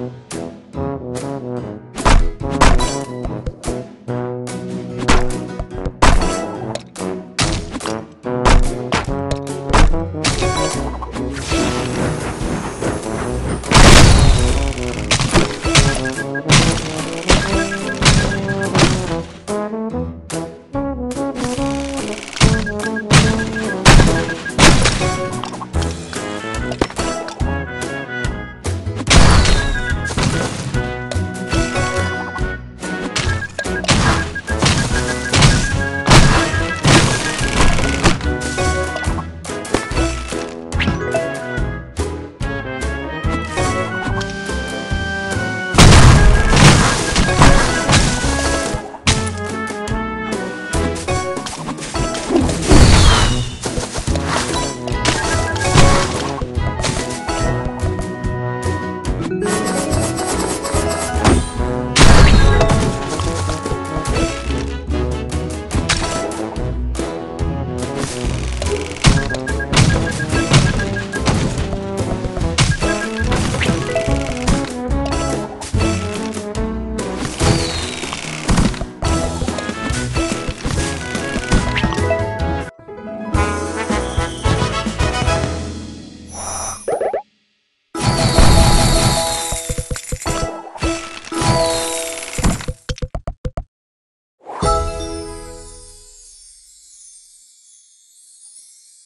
Mm-hmm.